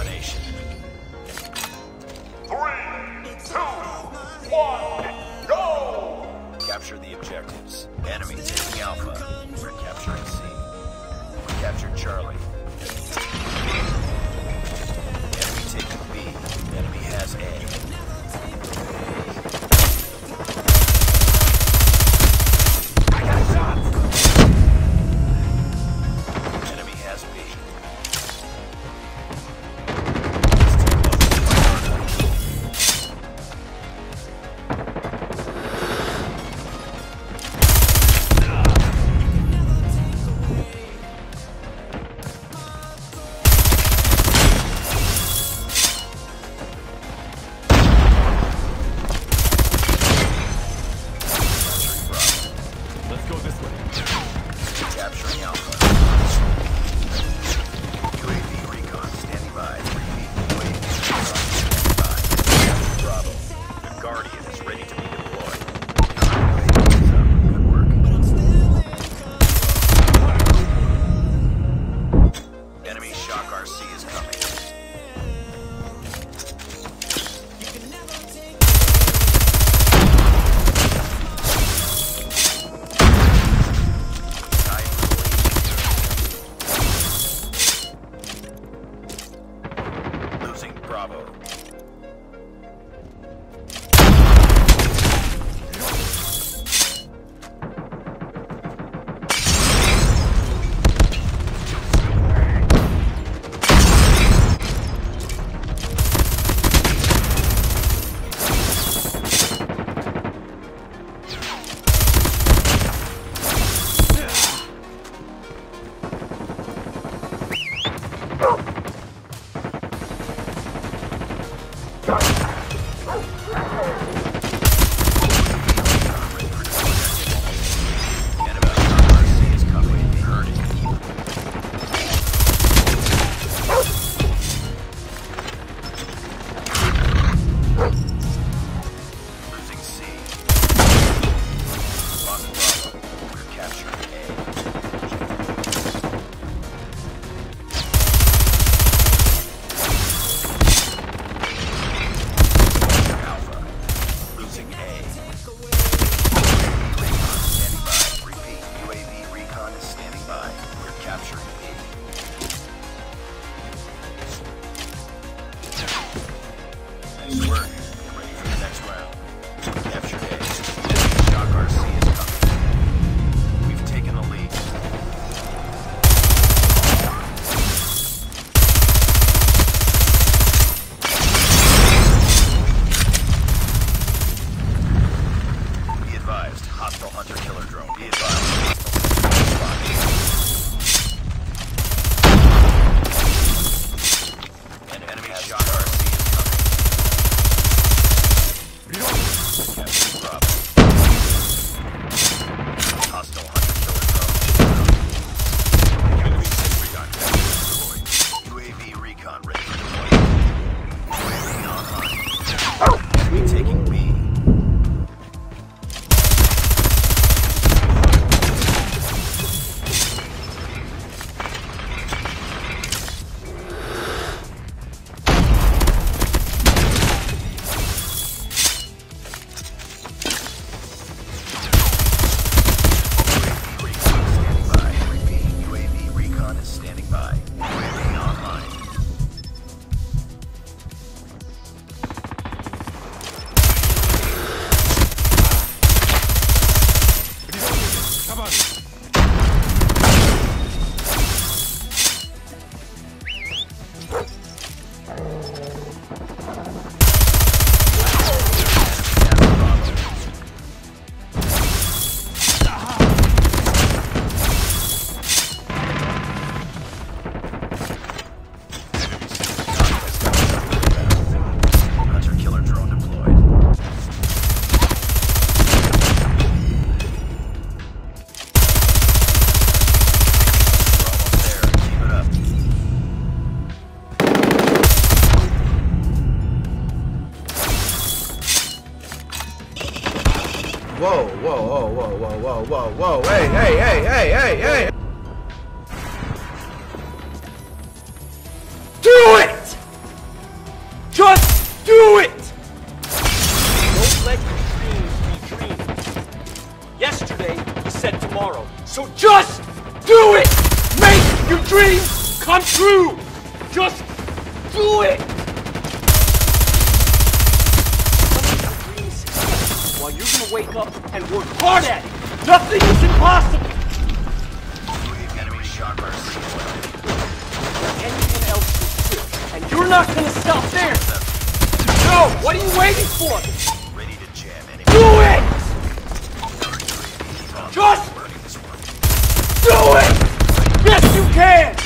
determination. Three, two, one, go! Capture the objectives. Enemy taking Alpha. Bravo. Bye. Whoa, whoa, whoa, whoa, whoa, whoa, whoa, whoa. Hey, hey, hey, hey, hey, hey. Do it! Just do it! Don't let your dreams be dreams. Yesterday, you said tomorrow. So just do it! Make your dreams come true! Just do it! Wake up and work hard at it! Nothing is impossible! Anyone else is too. And you're not gonna stop there! No! What are you waiting for? Ready to jam. Do it! Just do it! Yes, you can!